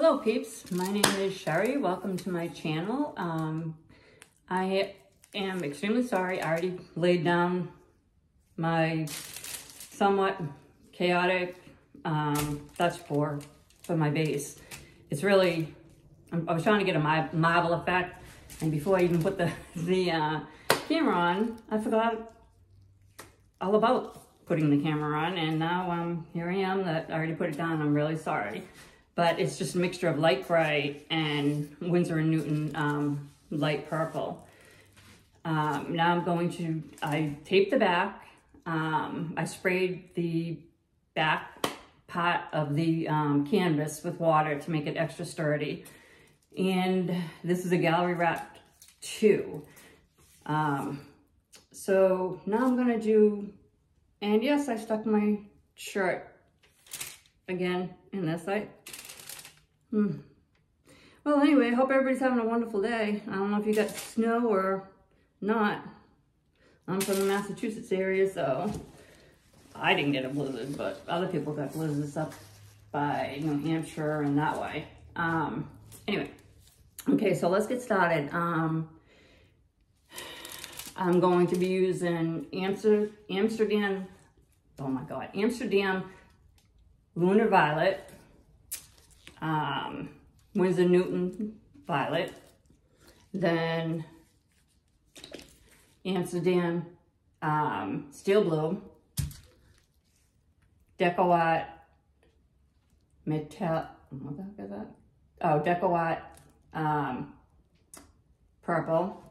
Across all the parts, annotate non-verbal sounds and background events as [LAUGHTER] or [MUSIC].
Hello peeps, my name is Sherrie. Welcome to my channel. Um, I am extremely sorry. I already laid down my somewhat chaotic um, Dutch pour for my base. It's really, I was trying to get a marble effect and before I even put the, [LAUGHS] the uh, camera on, I forgot all about putting the camera on and now um, here I am that I already put it down. I'm really sorry. But it's just a mixture of light bright and Winsor & Newton um, light purple. Um, now I'm going to, I taped the back. Um, I sprayed the back part of the um, canvas with water to make it extra sturdy. And this is a gallery wrap two. Um, so now I'm gonna do, and yes, I stuck my shirt again in this side. Hmm. Well, anyway, I hope everybody's having a wonderful day. I don't know if you got snow or not. I'm from the Massachusetts area, so I didn't get a blizzard, but other people got blizzards up by New Hampshire and that way. Um, anyway, okay, so let's get started. Um, I'm going to be using Amster Amsterdam, oh my God, Amsterdam Lunar Violet, um, Winsor Newton Violet, then Amsterdam um, Steel Blue, DecoArt Metal, what the heck is that? Oh, DecoArt um, Purple,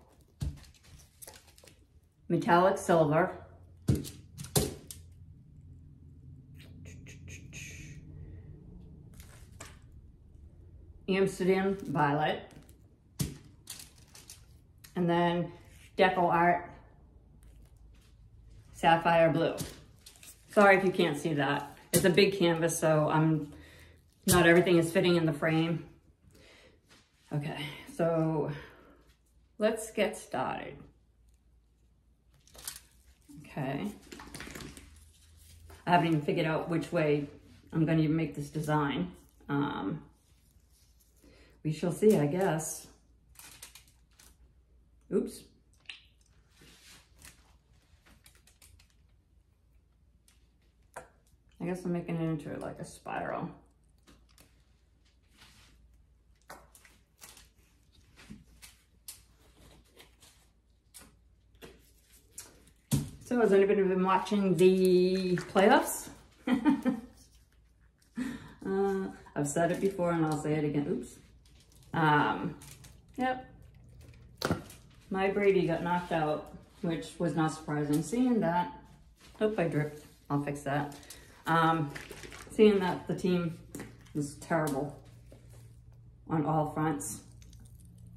Metallic Silver, Amsterdam Violet, and then Deco Art Sapphire Blue. Sorry if you can't see that. It's a big canvas, so I'm not everything is fitting in the frame. Okay, so let's get started. Okay. I haven't even figured out which way I'm going to make this design. Um, we shall see, I guess. Oops. I guess I'm making it into like a spiral. So has anybody been watching the playoffs? [LAUGHS] uh, I've said it before and I'll say it again. Oops. Um, yep. My Brady got knocked out, which was not surprising. Seeing that, hope I dripped. I'll fix that. Um, seeing that the team was terrible on all fronts.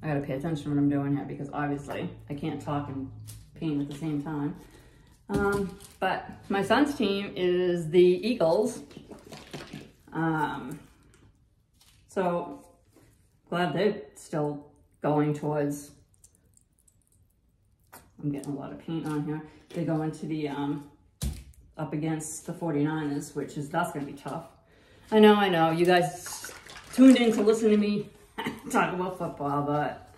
I gotta pay attention to what I'm doing here because obviously I can't talk and paint at the same time. Um, but my son's team is the Eagles. Um, so glad they're still going towards, I'm getting a lot of paint on here. They go into the, um, up against the 49ers, which is, that's going to be tough. I know, I know, you guys tuned in to listen to me [LAUGHS] talk about football, but,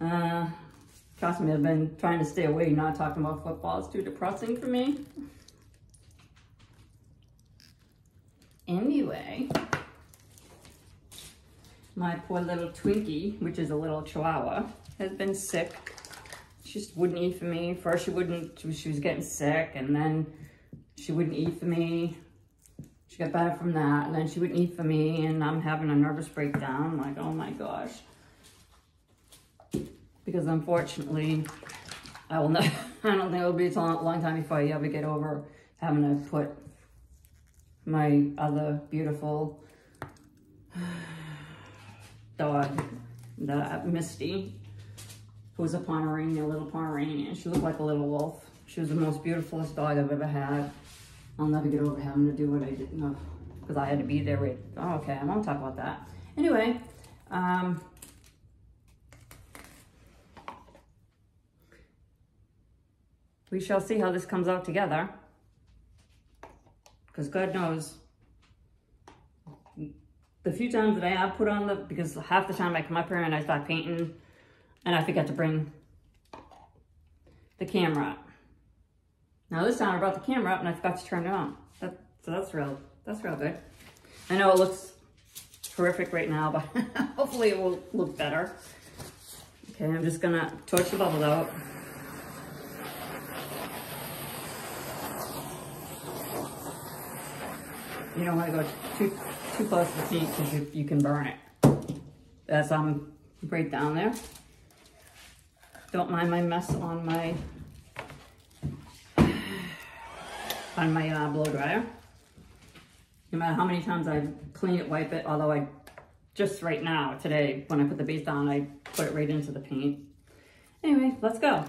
uh, trust me, I've been trying to stay away not talking about football. It's too depressing for me. Anyway, my poor little Twinkie, which is a little chihuahua, has been sick. She just wouldn't eat for me. First she wouldn't, she was getting sick and then she wouldn't eat for me. She got better from that and then she wouldn't eat for me and I'm having a nervous breakdown. Like, oh my gosh. Because unfortunately, I will not, [LAUGHS] I don't think it'll be a long time before I ever get over having to put my other beautiful dog, the Misty, who was a Pomeranian, a little Pomeranian. She looked like a little wolf. She was the most beautifulest dog I've ever had. I'll never get over having to do what I did, because I had to be there with, oh, okay, I won't talk about that. Anyway, um, we shall see how this comes out together. Because God knows the few times that I have put on the, because half the time I come up here and I start painting and I forget to bring the camera up. Now this time I brought the camera up and I forgot to turn it on. That, so that's real, that's real good. I know it looks horrific right now, but [LAUGHS] hopefully it will look better. Okay, I'm just gonna torch the bubbles out. You don't wanna go too, too close to the paint because you, you can burn it. That's um right down there. Don't mind my mess on my on my uh, blow dryer. No matter how many times I clean it, wipe it, although I just right now, today, when I put the base on, I put it right into the paint. Anyway, let's go.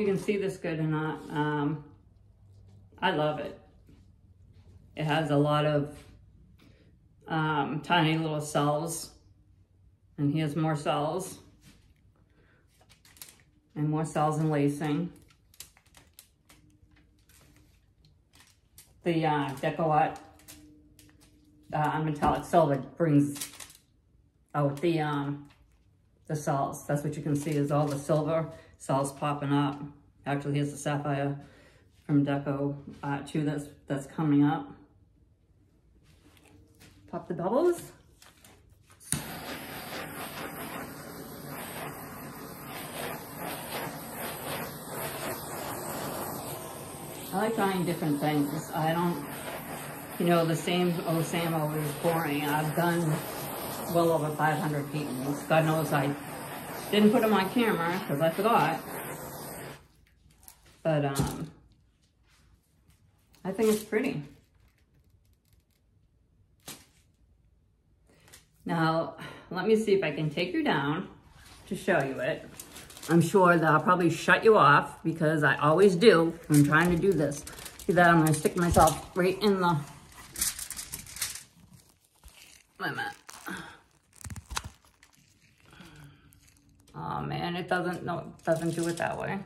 You can see this good or not. Um, I love it. It has a lot of um, tiny little cells. And here's more cells. And more cells and lacing. The uh, DecoArt uh, metallic silver brings out the um, the cells. That's what you can see is all the silver cells popping up. Actually, here's the sapphire from Deco uh, 2 that's, that's coming up. Pop the bubbles. I like trying different things. I don't, you know, the same old same is boring. I've done well over 500 paintings. God knows I didn't put them on camera because I forgot. But um, I think it's pretty. Now, let me see if I can take you down to show you it. I'm sure that I'll probably shut you off because I always do when I'm trying to do this. See that I'm gonna stick myself right in the, doesn't, no, it doesn't do it that way.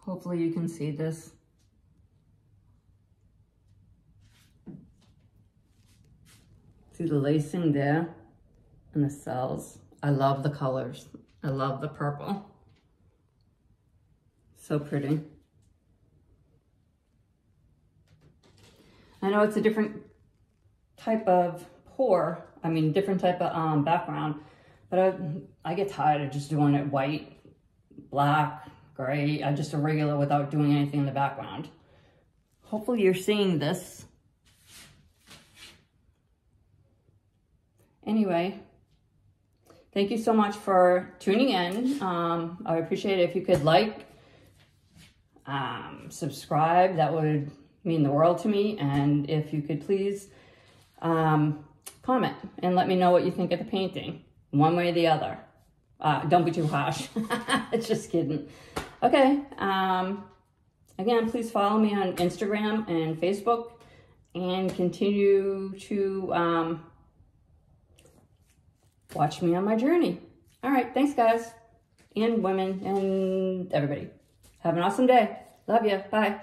Hopefully you can see this. See the lacing there and the cells. I love the colors. I love the purple. So pretty. I know it's a different type of pour, I mean, different type of um, background, but I, I get tired of just doing it white, black, gray, I just a regular without doing anything in the background. Hopefully you're seeing this. Anyway, thank you so much for tuning in. Um, I appreciate it if you could like, um, subscribe, that would mean the world to me. And if you could please um, comment and let me know what you think of the painting, one way or the other. Uh, don't be too harsh. [LAUGHS] Just kidding. Okay. Um, again, please follow me on Instagram and Facebook and continue to um, watch me on my journey. All right. Thanks, guys and women and everybody. Have an awesome day. Love you. Bye.